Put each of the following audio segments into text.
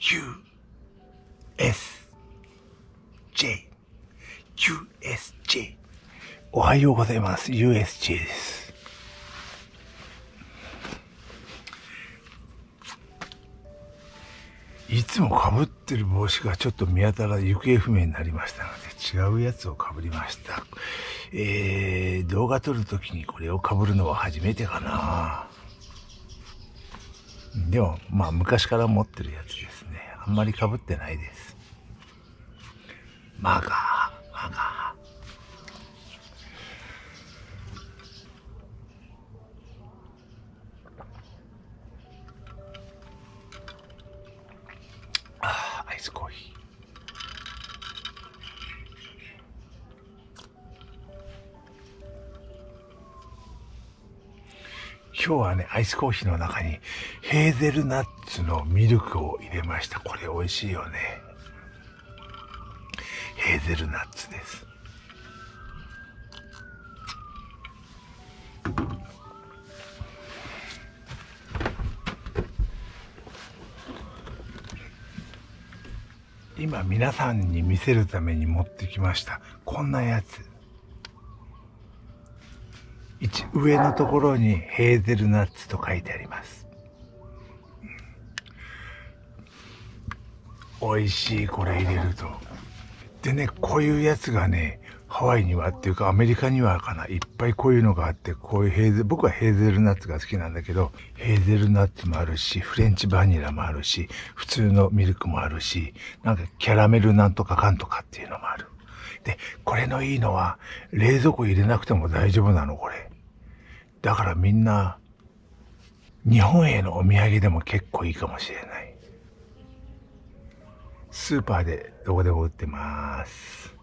USJ。USJ。おはようございます。USJ です。いつも被ってる帽子がちょっと見当たら行方不明になりましたので、違うやつを被りました。えー、動画撮るときにこれを被るのは初めてかな。でも、まあ昔から持ってるやつです。んまり被ってないです。マガー、マガー。今日はね、アイスコーヒーの中にヘーゼルナッツのミルクを入れました。これ美味しいよね。ヘーゼルナッツです。今皆さんに見せるために持ってきました。こんなやつ。一上のところにヘーゼルナッツと書いてあります。美味しい、これ入れると。でね、こういうやつがね、ハワイにはっていうかアメリカにはかな、いっぱいこういうのがあって、こういうヘーゼル、僕はヘーゼルナッツが好きなんだけど、ヘーゼルナッツもあるし、フレンチバニラもあるし、普通のミルクもあるし、なんかキャラメルなんとかかんとかっていうのもある。で、これのいいのは、冷蔵庫入れなくても大丈夫なの、これ。だからみんな、日本へのお土産でも結構いいかもしれない。スーパーでどこでも売ってます。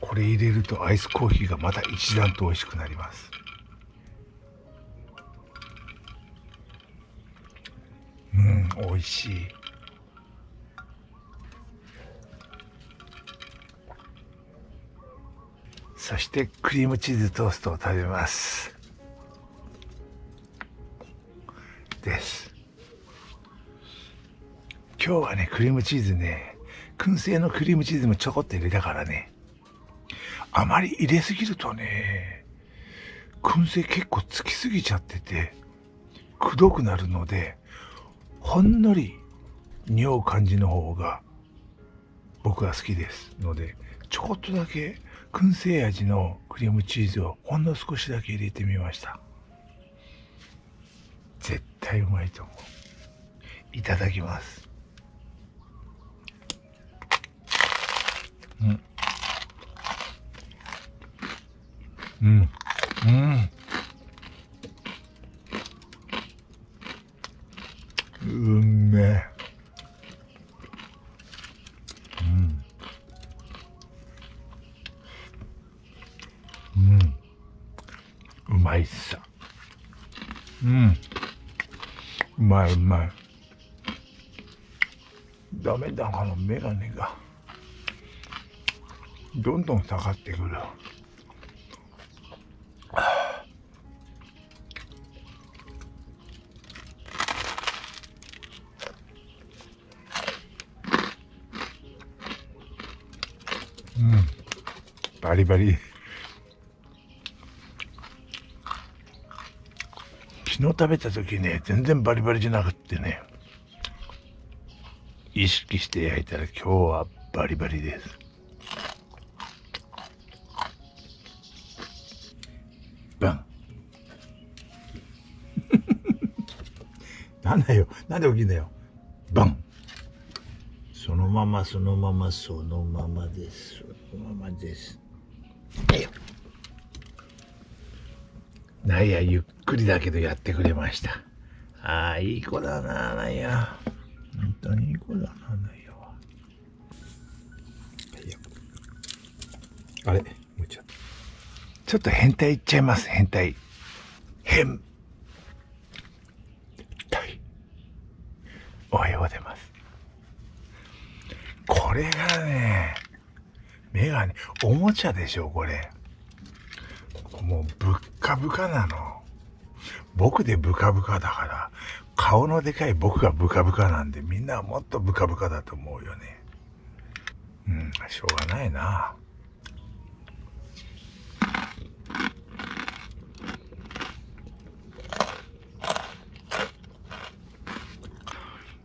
これ入れるとアイスコーヒーがまた一段と美味しくなります。うん、美味しい。そしてクリームチーズトーストを食べます。です。今日はね、クリームチーズね、燻製のクリームチーズもちょこっと入れたからね、あまり入れすぎるとね、燻製結構つきすぎちゃってて、くどくなるので、ほんのり匂う感じの方が僕は好きですので、ちょこっとだけ燻製味のクリームチーズをほんの少しだけ入れてみました絶対うまいと思う。いただきます。うん。うん。うん。うん。めえまいさ。うん。うまいうまい。ダメだ、このメガネが。どんどん下がってくる。うん。バリバリ。昨日食べた時ね、全然バリバリじゃなくってね、意識して焼いたら今日はバリバリです。バン。なんだよ。なんで起きんだよ。バン。そのまま、そのまま、そのままです。そのままです。はいよ。なんや、ゆっくりだけどやってくれました。ああ、いい子だな、なんや。本当にいい子だな、なんや。あれもうちょっと。ちょっと変態いっちゃいます、変態。変。態。おはようございます。これがね、メガネ、おもちゃでしょ、これ。もうぶっかぶかなの。僕でブカブカだから、顔のでかい僕がブカブカなんで、みんなはもっとブカブカだと思うよね。うん、しょうがないな。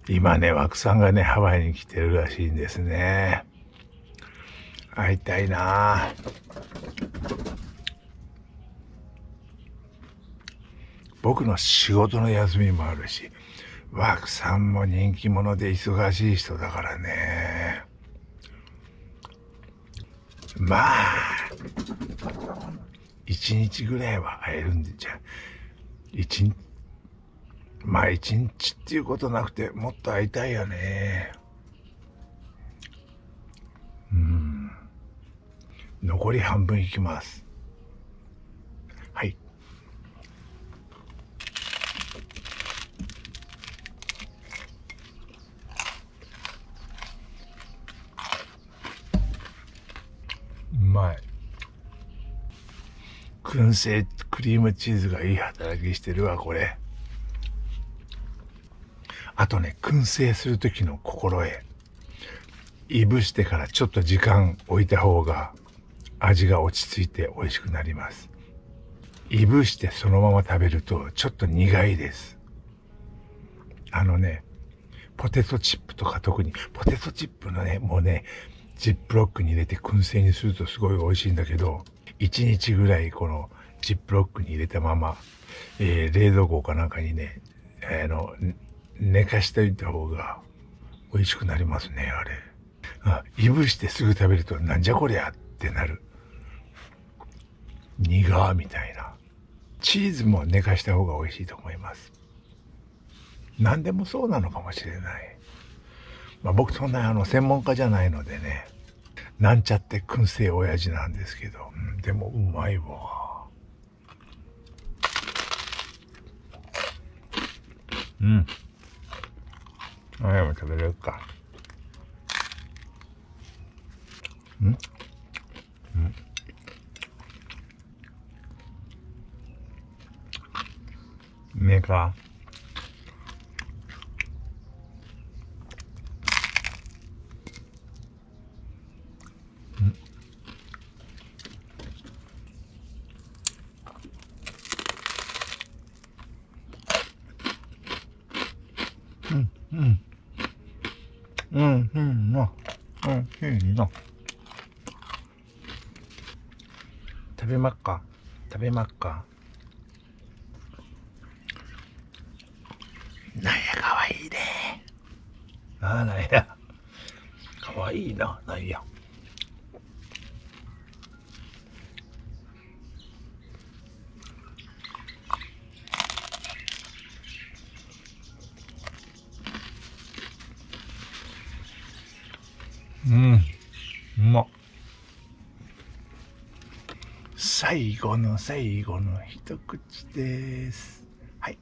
今ね、枠さんがね、ハワイに来てるらしいんですね。会いたいな僕の仕事の休みもあるし、枠さんも人気者で忙しい人だからね。まあ、一日ぐらいは会えるん、じゃ、一日、まあ一日っていうことなくて、もっと会いたいよね。うん。残り半分いきます。はい。うまい。燻製クリームチーズがいい働きしてるわ、これ。あとね、燻製する時の心得。いぶしてからちょっと時間置いた方が味が落ち着いて美味しくなります。いぶしてそのまま食べるとちょっと苦いです。あのね、ポテトチップとか特に、ポテトチップのね、もうね、ジップロックに入れて燻製にするとすごい美味しいんだけど、1日ぐらいこのジップロックに入れたまま、えー、冷蔵庫かなんかにね、あの、寝かしておいた方が美味しくなりますね、あれ。あ、いぶしてすぐ食べるとなんじゃこりゃってなる。苦みたいな。チーズも寝かした方が美味しいと思います。何でもそうなのかもしれない。まあ、僕そんなあの専門家じゃないのでね、なんちゃって燻製親父なんですけど、うん、でもうまいわ。うん。あやも食べれるか。うんうん。目かうんうん、いいな。食べまっか食べまっかなんやかわいいねああなんやかわいいななんやうんうまっ最後の最後の一口です。はい。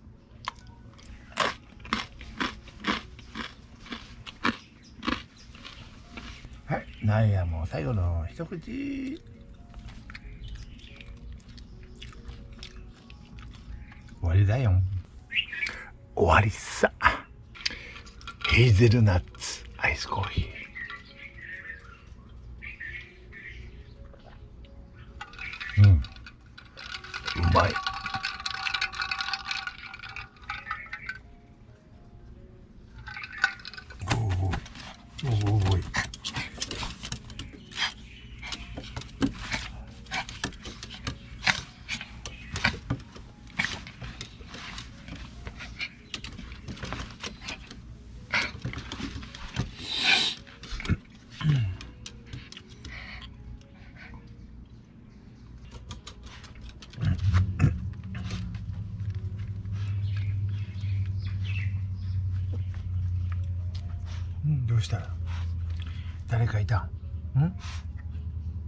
はい。なんや、もう最後の一口。終わりだよ。終わりさ。ヘーゼルナッツアイスコーヒー。うん。うまい。おおおおい。うんどうした誰かいた？ん？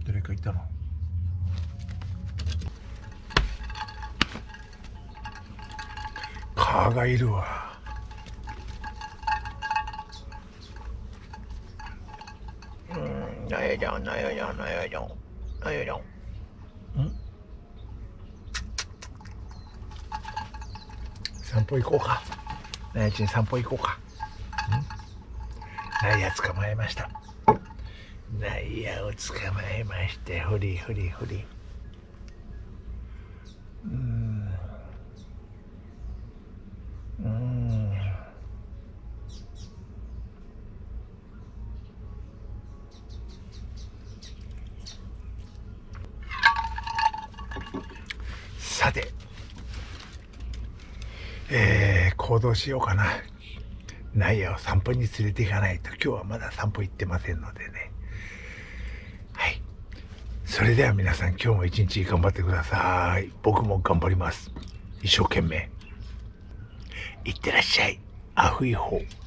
誰かいたの？蚊がいるわ。うんなやじゃんなやじゃんなやじゃんなやじゃん？ん散歩行こうか。ナイチに散歩行こうか。んナイア捕まえました。ナイアを捕まえまして、ふりふりふり。うん。うん。さて、えー、行動しようかな。ナイアを散歩に連れていかないと、今日はまだ散歩行ってませんのでね。はい。それでは皆さん今日も一日頑張ってください。僕も頑張ります。一生懸命。いってらっしゃい。アフイホー。